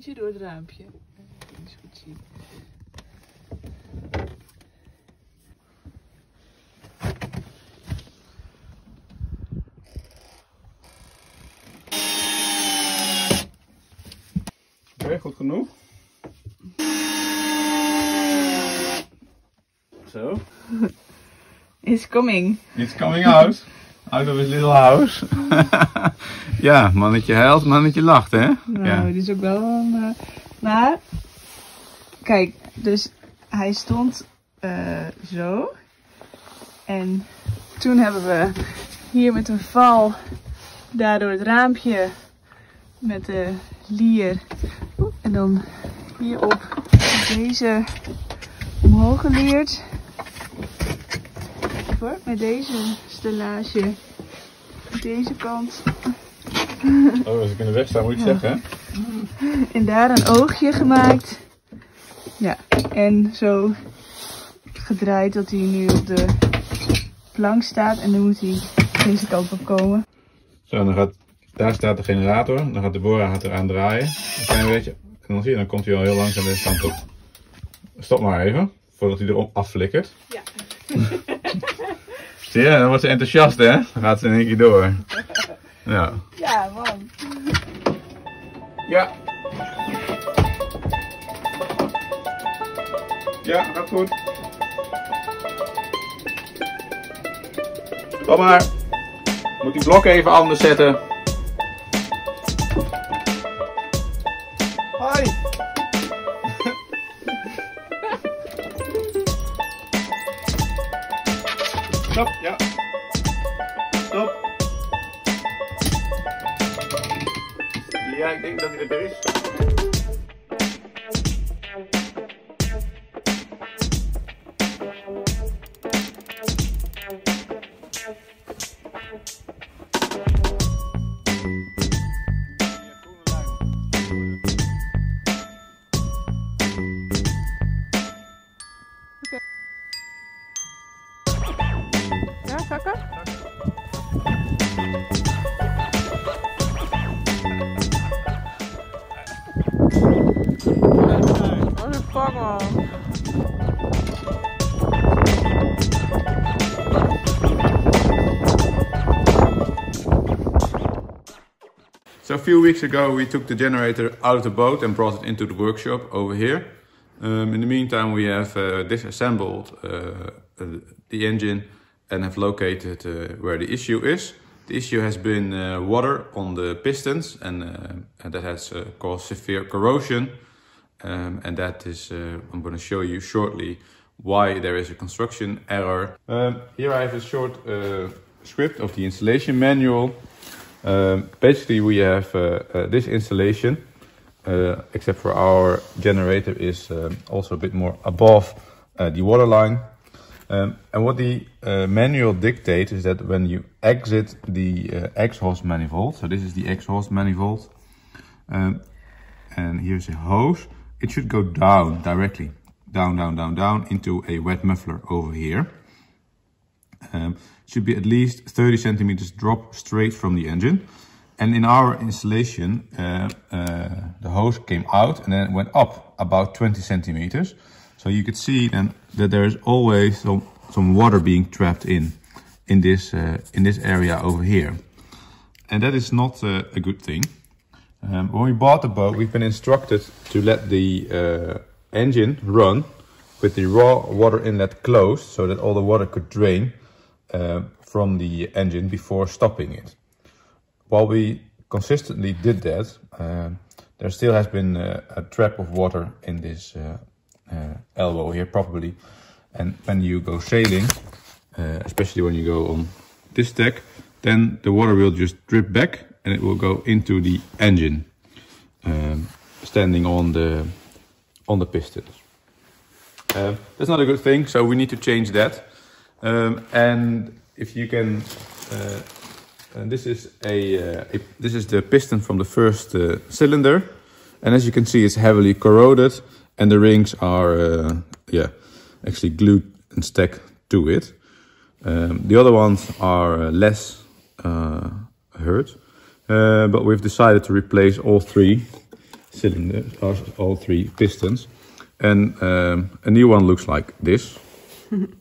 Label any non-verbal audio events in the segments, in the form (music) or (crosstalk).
een lijntje door het raampje. Niet goed zien. Oké, goed genoeg. Zo. (laughs) It's coming. It's coming out. Out of his little house. (laughs) ja, mannetje huilt, mannetje lacht, hè? Nou, ja. die is ook wel een... eh, maar, kijk, dus hij stond eh, zo. En toen hebben we hier met een val daardoor het raampje met de lier. En dan hierop deze omhoog geleerd. Met deze stellage. Deze kant. Oh, als ik in de weg sta, moet het zeggen, hè? En daar een oogje gemaakt. Ja, en zo gedraaid dat hij nu op de plank staat. En dan moet hij deze kant op komen. Zo, dan gaat, daar staat de generator. Dan gaat de boorraad eraan draaien. Een klein beetje. En dan zie je, dan komt hij al heel langzaam deze kant op. Stop maar even, voordat hij erop afflikkert. Ja. (laughs) zie je, dan wordt ze enthousiast, hè? Dan gaat ze in één keer door. (laughs) Ja. Ja, man. Ja. Ja, gaat goed. Kom maar. Moet die blok even anders zetten. Hoi. Stop, ja. Stop. Ja, ik denk dat hij er is. Few weeks ago we took the generator out of the boat and brought it into the workshop over here. Um, in the meantime we have uh, disassembled uh, uh, the engine and have located uh, where the issue is. The issue has been water on the pistons and, and that has caused severe corrosion. Um, and that is, I'm going to show you shortly why there is a construction error. Um, here I have a short script of the installation manual. Um, basically, we have uh, uh, this installation, uh, except for our generator is um, also a bit more above the water line. Um, and what the uh, manual dictates is that when you exit the uh, exhaust manifold, so this is the exhaust manifold, um, and here's a hose, it should go down directly, down, down, down, down into a wet muffler over here. Um, should be at least 30 centimeters drop straight from the engine. And in our installation, uh, uh, the hose came out and then went up about 20 centimeters. So you could see then that there is always some, some water being trapped in, in this, uh, in this area over here. And that is not uh, a good thing. Um, when we bought the boat, we've been instructed to let the uh, engine run with the raw water inlet closed so that all the water could drain uh, from the engine before stopping it. While we consistently did that, um, there still has been uh, a trap of water in this uh, uh, elbow here, probably. And when you go sailing, uh, especially when you go on this deck, then the water will just drip back and it will go into the engine, um, standing on the on the pistons. Um, that's not a good thing, so we need to change that. Um, and if you can, uh, and this is a, uh, a this is the piston from the first uh, cylinder, and as you can see, it's heavily corroded, and the rings are uh, yeah actually glued and stacked to it. Um, the other ones are uh, less uh, hurt, but we've decided to replace all three cylinders, all three pistons. And um, a new one looks like this. (laughs)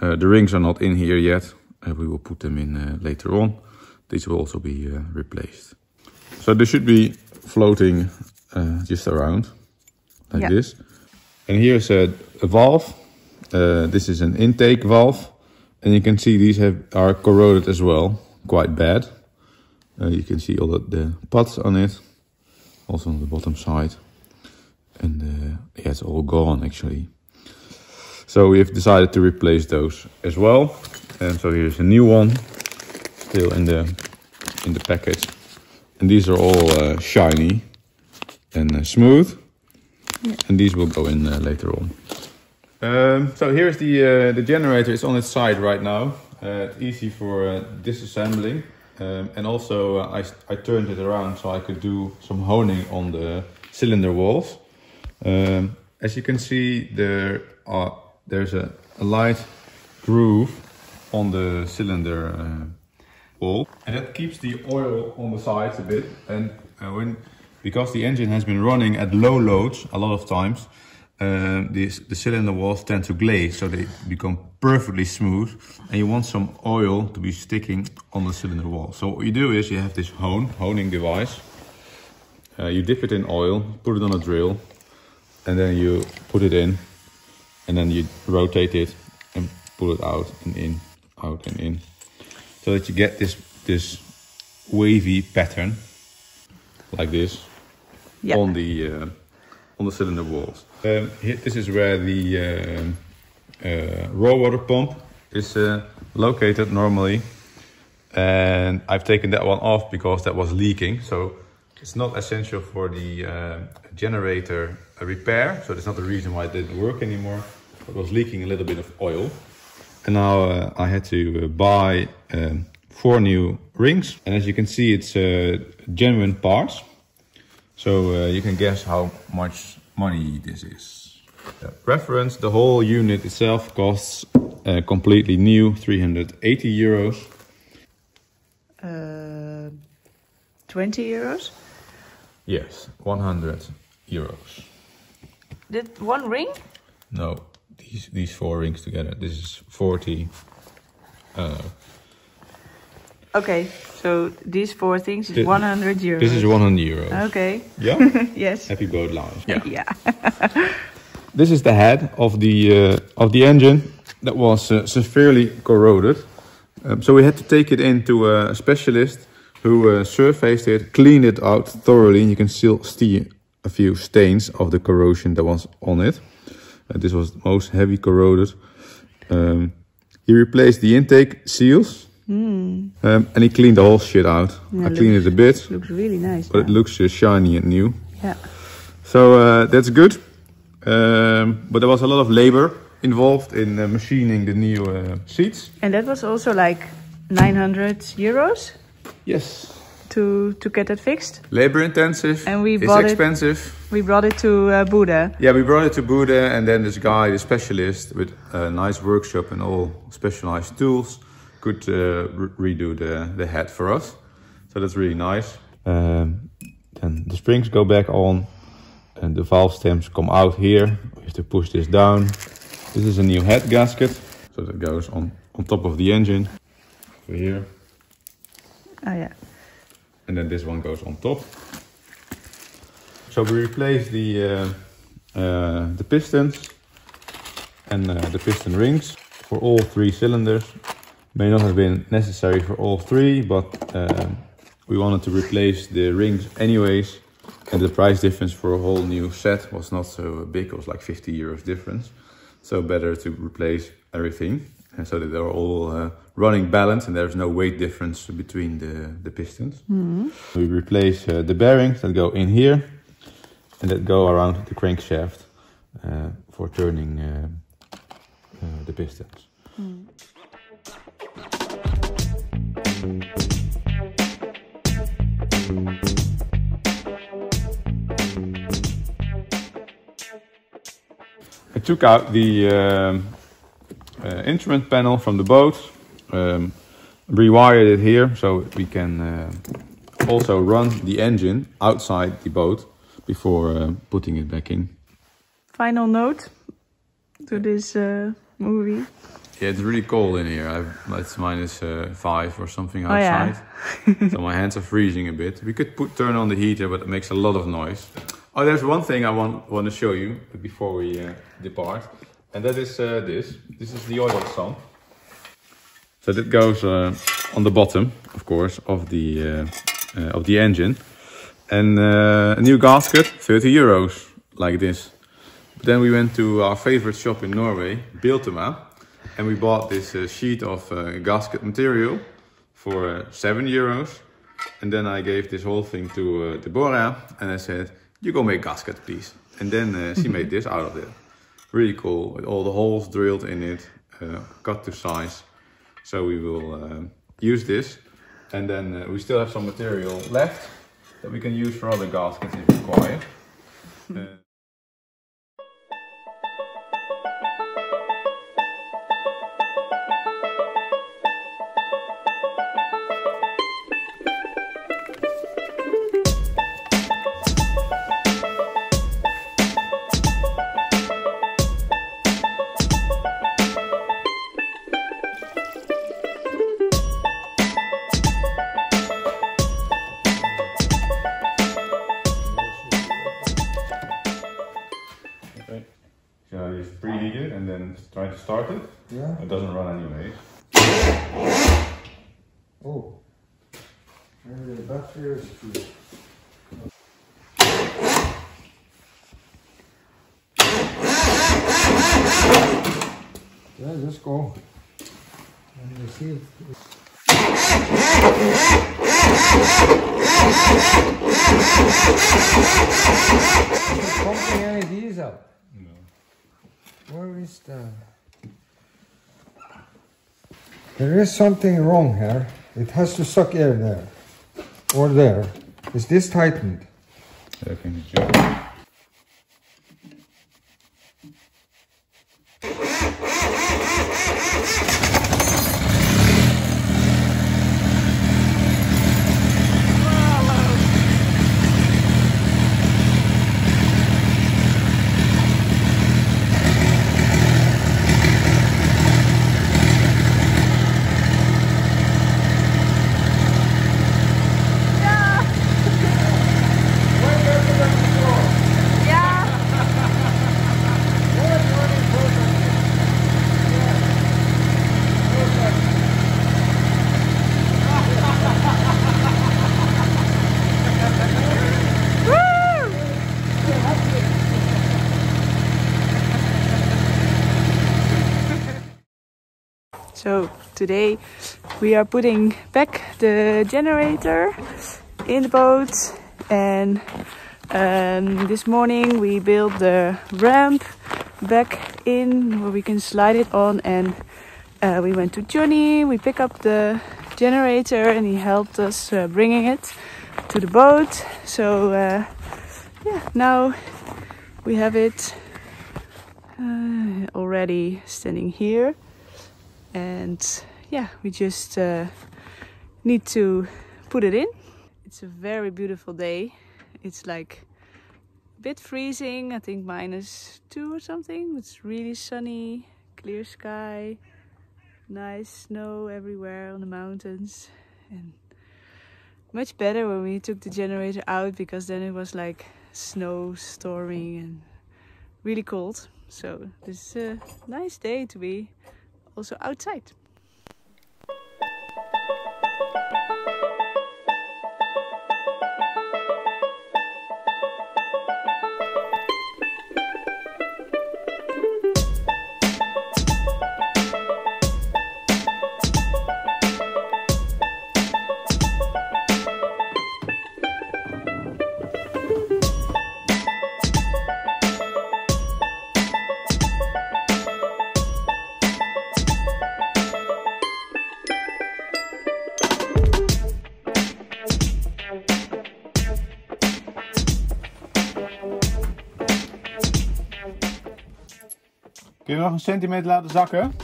uh, the rings are not in here yet. Uh, we will put them in uh, later on. These will also be uh, replaced. So they should be floating uh, just around like Yeah. this. And here's a, a valve. Uh, this is an intake valve. And you can see these have are corroded as well, quite bad. You can see all the, the pots on it, also on the bottom side. And uh, yeah, it's all gone actually. So we have decided to replace those as well. And so here's a new one, still in the in the package. And these are all uh, shiny and uh, smooth. And these will go in uh, later on. Um, so here's the uh, the generator. It's on its side right now. Uh, it's easy for uh, disassembling. Um, and also uh, I, I turned it around so I could do some honing on the cylinder walls. Um, as you can see, there are there's a, a light groove on the cylinder uh, wall, and that keeps the oil on the sides a bit. And uh, when because the engine has been running at low loads a lot of times, uh, these, the cylinder walls tend to glaze, so they become perfectly smooth. And you want some oil to be sticking on the cylinder wall. So what you do is you have this hone honing device. Uh, you dip it in oil, put it on a drill, and then you put it in, and then you rotate it and pull it out and in, out and in, so that you get this this wavy pattern like this Yeah. on the uh, on the cylinder walls. Um, here, this is where the um uh, raw water pump is uh, located normally, and I've taken that one off because that was leaking. So it's not essential for the uh, generator uh, repair. So that's not the reason why it didn't work anymore. It was leaking a little bit of oil, and now uh, I had to uh, buy um, four new rings. And as you can see, it's uh, genuine parts. So uh, you can guess how much money this is. Uh, reference, the whole unit itself costs uh, completely new 380 euros. Uh, 20 euros. Yes, 100 euros. Did one ring? No, these these four rings together. This is 40. Uh, Okay, so these four things is Thi- 100 euros. this is 100 euros. Okay. Yeah. (laughs) yes. Happy boat lounge. Yeah. (laughs) This is the head of the uh, of the engine that was uh, severely corroded. Um, so we had to take it into a specialist who uh, surfaced it, cleaned it out thoroughly, and you can still see a few stains of the corrosion that was on it. This was the most heavy corroded. Um, he replaced the intake seals, um, and he cleaned the whole shit out. Yeah, I cleaned it a bit, It Looks really nice. but it looks uh, shiny and new. yeah. So uh, that's good. Um, but there was a lot of labor involved in uh, machining the new uh, seats. And that was also like 900 euros Yes. To to get it fixed. Labor intensive. And we it's bought it- We brought it to uh, Bodø. Yeah, we brought it to Bodø, and then this guy, the specialist with a nice workshop and all specialized tools, could uh, re- redo the, the head for us. So that's really nice. Um, then the springs go back on, and the valve stems come out here. We have to push this down. This is a new head gasket, so that goes on, on top of the engine. Over here. Oh yeah. And then this one goes on top. So we replace the uh, uh, the pistons and uh, the piston rings for all three cylinders. May not have been necessary for all three, but um, we wanted to replace the rings anyways. And the price difference for a whole new set was not so big. It was like 50 euros difference. So better to replace everything, and so that they're all uh, running balance and there's no weight difference between the the pistons. We replace uh, the bearings that go in here and that go around the crankshaft uh, for turning uh, uh, the pistons. I took out the um, uh, instrument panel from the boat, um, rewired it here so we can uh, also run the engine outside the boat, before uh, putting it back in. Final note to this uh, movie. Yeah, it's really cold in here. I've, it's minus uh, five or something Oh, yeah. outside. (laughs) so my hands are freezing a bit. We could put turn on the heater, but it makes a lot of noise. Oh, there's one thing I want want to show you before we uh, depart, and that is uh, this. This is the oil sump. So that goes uh, on the bottom, of course, of the uh, uh, of the engine, and uh, a new gasket, 30 euros, like this. But then we went to our favorite shop in Norway, Biltema, and we bought this uh, sheet of gasket material for uh, 7 euros. And then I gave this whole thing to Deborah and I said, You go make gasket, please. And then she made this out of it. Really cool, with all the holes drilled in it, uh, cut to size. So we will um use this. And then uh, we still have some material left that we can use for other gaskets if required. Start it. Yeah. It doesn't run anyway. Oh. Maybe the battery is too. Yeah, just go. And you see it. Is it pumping any diesel? No. Where is the... There is something wrong here. It has to suck air there. Or there. Is this tightened? I think it's joking. So today we are putting back the generator in the boat and um, this morning we built the ramp back in where we can slide it on and uh, we went to Johnny, we picked up the generator and he helped us uh, bringing it to the boat. So uh, yeah, now we have it uh, already standing here and yeah we just uh, need to put it in. It's a very beautiful day. It's like a bit freezing. I think minus two or something. It's really sunny clear sky nice snow everywhere on the mountains and much better when we took the generator out because then it was like snow storming and really cold. So this is a nice day to be also outside. Kun je nog een centimeter laten zakken?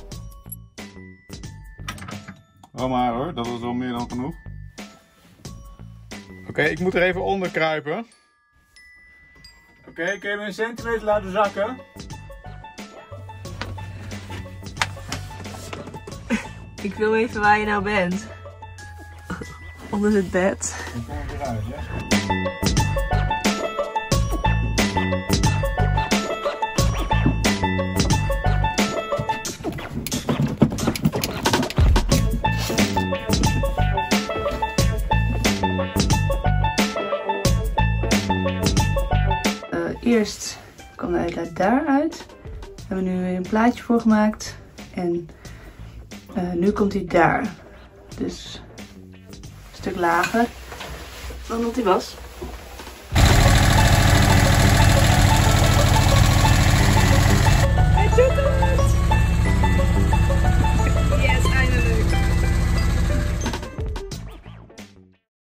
Oh maar hoor, dat is wel meer dan genoeg. Oké, ik moet er even onder kruipen. Oké, kun je me een centimeter laten zakken? Ik wil weten waar je nou bent. Onder het bed. Dan kom ik eruit, ja. Eerst kwam de uitlaat daaruit. Daar hebben we nu een plaatje voor gemaakt. En eh, nu komt hij daar. Dus een stuk lager dan dat hij was.